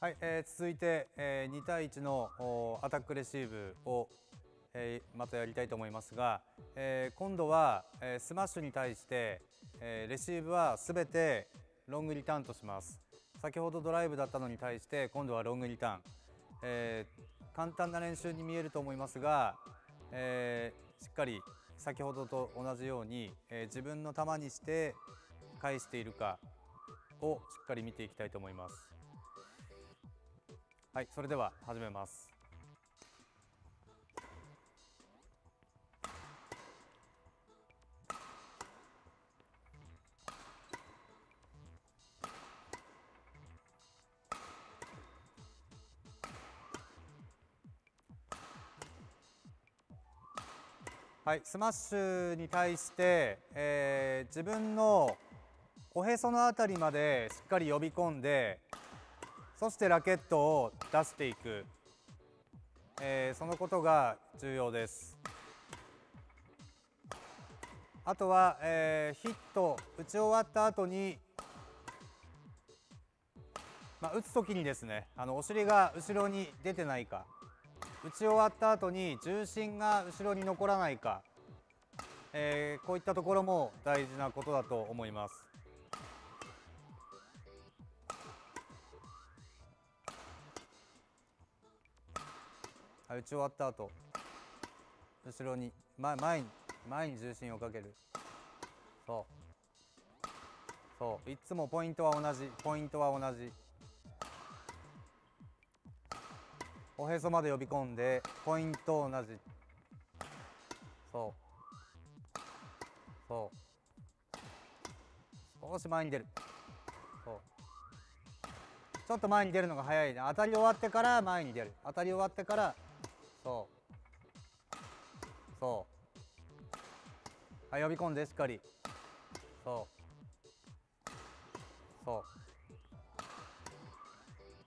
はい、えー続いて、えー2対1のアタックレシーブを、えーまたやりたいと思いますが、えー今度は、えースマッシュに対して、えーレシーブはすべてロングリターンとします先ほどドライブだったのに対して今度はロングリターン、えー簡単な練習に見えると思いますが、えーしっかり先ほどと同じように、えー自分の球にして返しているかをしっかり見ていきたいと思います。はい、それでは始めます。はい、スマッシュに対して、えー自分のおへそのあたりまでしっかり呼び込んでそしてラケットを出していく、えーそのことが重要です。あとは、えーヒット打ち終わった後にまあ、打つ時にですねあのお尻が後ろに出てないか。打ち終わった後に重心が後ろに残らないか、えーこういったところも大事なことだと思います。はい、打ち終わった後。後ろに前前に前に重心をかける。そう。そう。いつもポイントは同じ。ポイントは同じ。おへそまで呼び込んでポイント同じ。そう。そう。少し前に出る。そう。ちょっと前に出るのが早いね。当たり終わってから前に出る。当たり終わってからそう。そう。はい呼び込んでしっかり。そう。そう。